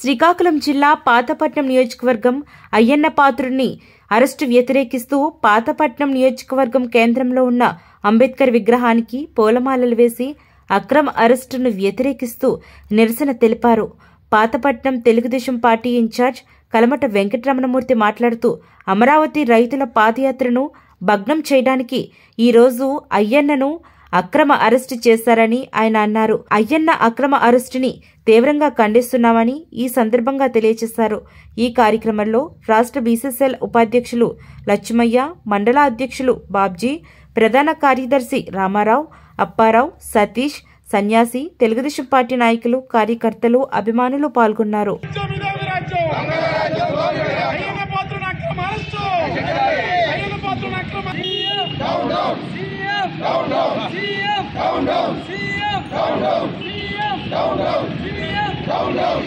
శ్రీకాకుళం జిల్లా పాతపట్నం నియోజకవర్గం అయ్యన్న పాత్రుడిని అరెస్టు వ్యతిరేకిస్తూ పాతపట్నం నియోజకవర్గం కేంద్రంలో ఉన్న అంబేద్కర్ విగ్రహానికి పూలమాలలు వేసి అక్రమ అరెస్టును వ్యతిరేకిస్తూ నిరసన తెలిపారు. పాతపట్నం తెలుగుదేశం పార్టీ ఇన్ఛార్జ్ కలమట వెంకటరమణమూర్తి మాట్లాడుతూ అమరావతి రైతుల పాదయాత్రను భగ్నం చేయడానికి ఈరోజు అయ్యన్నను అక్రమ అరెస్టు చేశారని ఆయన అన్నారు అయ్యన్న అక్రమ అరెస్టుని తీవ్రంగా ఖండిస్తున్నామని ఈ సందర్భంగా తెలియజేశారు ఈ కార్యక్రమంలో రాష్ట్ర బీసీసీఎల్ ఉపాధ్యక్షులు లక్ష్మయ్య మండల అధ్యక్షులు బాబ్జీ ప్రధాన కార్యదర్శి రామారావు అప్పారావు సతీష్ సన్యాసి తెలుగుదేశం పార్టీ నాయకులు కార్యకర్తలు అభిమానులు పాల్గొన్నారు రాజ్యం ఇదే విరాజ్యం అయ్యన్న పాత్రుని అక్రమ అరెస్టు అయ్యన్న పాత్రుని అక్రమ CM down down CM down down CM down down CM down down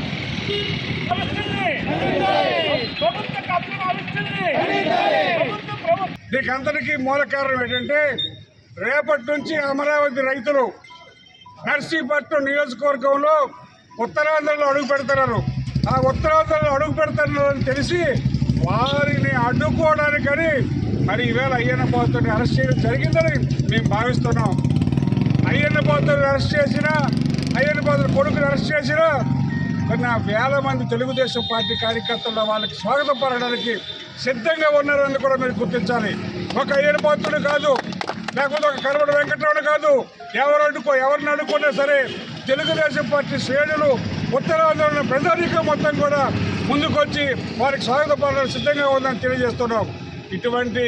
మూల కారణం ఏంటంటే రేపటి నుంచి అమరావతి రైతులు నర్సీపట్నం నియోజకవర్గంలో ఉత్తరాంధ్రలో అడుగు పెడతారు ఆ ఉత్తరాంధ్రలో అడుగు పెడుతున్నారని తెలిసి వారిని అడ్డుకోవడానికని మరి ఈవేళ అయ్యన పోతుని అరెస్ట్ చేయడం జరిగిందని మేము భావిస్తున్నాం. అయ్యన్న పోతుని అరెస్ట్ చేసినా అయ్యన్న పాత్ర కొడుకుని అరెస్ట్ చేసినా. కొన్ని వేల మంది తెలుగుదేశం పార్టీ కార్యకర్తలు వాళ్ళకి స్వాగతం పడడానికి సిద్ధంగా ఉన్నారని కూడా మీరు గుర్తించాలి. ఒక అయ్యన్న పాత్రుడు కాదు లేకపోతే ఒక కరవడ వెంకటరమణ కాదు. ఎవరు అడ్డుకో ఎవరిని అడ్డుకున్నా సరే తెలుగుదేశం పార్టీ శ్రేణులు ఉత్తరాంధ్రలో ఉన్న ప్రజానీకం మొత్తం కూడా ముందుకొచ్చి వారికి స్వాగతం పడడానికి సిద్ధంగా ఉందని తెలియజేస్తున్నాం. ఇటువంటి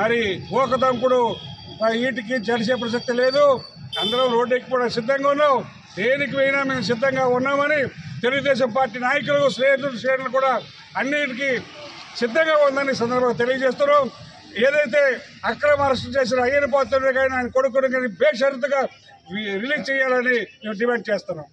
మరి ఊకదంకుడు వీటికి జరిసే ప్రసక్తి లేదు. అందరం రోడ్డు ఎక్కిపోవడానికి సిద్ధంగా ఉన్నాం. దేనికి పోయినా మేము సిద్ధంగా ఉన్నామని తెలుగుదేశం పార్టీ నాయకులు శ్రేణులు శ్రేణులు కూడా అన్నిటికీ సిద్ధంగా ఉందని సందర్భంగా తెలియజేస్తున్నాం. ఏదైతే అక్రమ అరెస్టు చేసిన అయ్యన పాత్రుడు కానీ ఆయన కొడుకుని కానీ బేషరతుగా రిలీజ్ చేయాలని మేము డిమాండ్ చేస్తున్నాం.